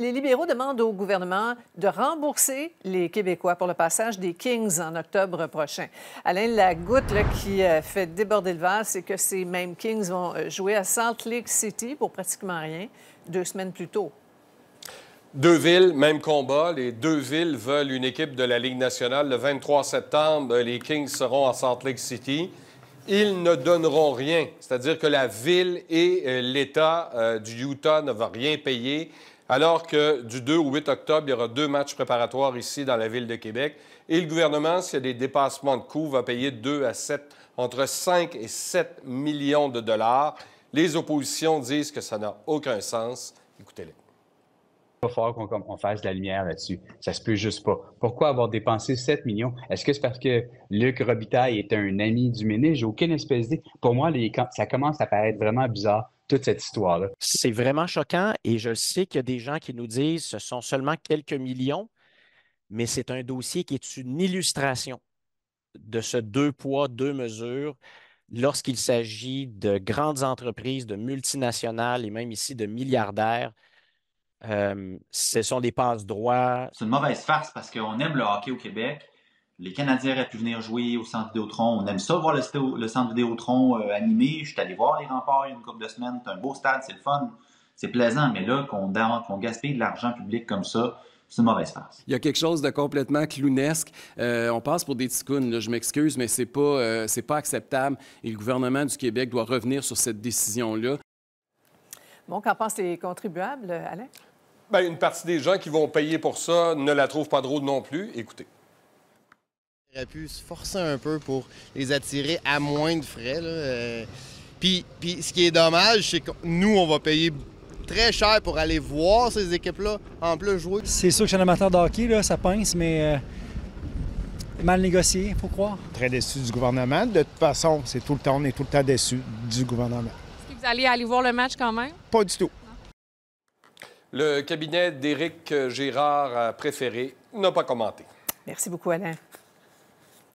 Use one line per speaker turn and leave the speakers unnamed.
Les libéraux demandent au gouvernement de rembourser les Québécois pour le passage des Kings en octobre prochain. Alain, la goutte qui euh, fait déborder le vase, c'est que ces mêmes Kings vont euh, jouer à Salt Lake City pour pratiquement rien deux semaines plus tôt.
Deux villes, même combat. Les deux villes veulent une équipe de la Ligue nationale. Le 23 septembre, les Kings seront à Salt Lake City. Ils ne donneront rien. C'est-à-dire que la ville et euh, l'État du Utah ne vont rien payer alors que du 2 au 8 octobre, il y aura deux matchs préparatoires ici dans la ville de Québec. Et le gouvernement, s'il y a des dépassements de coûts, va payer 2 à 7, entre 5 et 7 millions de dollars. Les oppositions disent que ça n'a aucun sens. Écoutez-les.
Il va falloir qu'on fasse de la lumière là-dessus. Ça se peut juste pas. Pourquoi avoir dépensé 7 millions? Est-ce que c'est parce que Luc Robitaille est un ami du ministre? J'ai aucune espèce d'idée. Pour moi, ça commence à paraître vraiment bizarre toute cette histoire-là.
C'est vraiment choquant et je sais qu'il y a des gens qui nous disent que ce sont seulement quelques millions, mais c'est un dossier qui est une illustration de ce deux poids, deux mesures lorsqu'il s'agit de grandes entreprises, de multinationales et même ici de milliardaires. Euh, ce sont des passe-droits.
C'est une mauvaise farce parce qu'on aime le hockey au Québec. Les Canadiens auraient pu venir jouer au Centre Vidéotron. On aime ça, voir le, Centre Vidéotron euh, animé. Je suis allé voir les remparts il y a une couple de semaines. C'est un beau stade, c'est le fun. C'est plaisant, mais là, qu'on qu gaspille de l'argent public comme ça, c'est une mauvaise farce.
Il y a quelque chose de complètement clownesque. Euh, on passe pour des ticounes, je m'excuse, mais c'est pas, euh, c'est pas acceptable. Et le gouvernement du Québec doit revenir sur cette décision-là.
Bon, qu'en pensent les contribuables, Alain?
Bien, une partie des gens qui vont payer pour ça ne la trouvent pas drôle non plus. Écoutez
aurait pu se forcer un peu pour les attirer à moins de frais. Euh. puis, ce qui est dommage, c'est que nous, on va payer très cher pour aller voir ces équipes-là en plus jouer.
C'est sûr que je suis un amateur de hockey, là, ça pince, mais euh, mal négocié, faut croire.
Très déçu du gouvernement. De toute façon, c'est tout le temps, on est tout le temps déçu du gouvernement.
Est-ce que vous allez aller voir le match quand même?
Pas du tout.
Le cabinet d'Éric Girard préféré n'a pas commenté.
Merci beaucoup, Alain.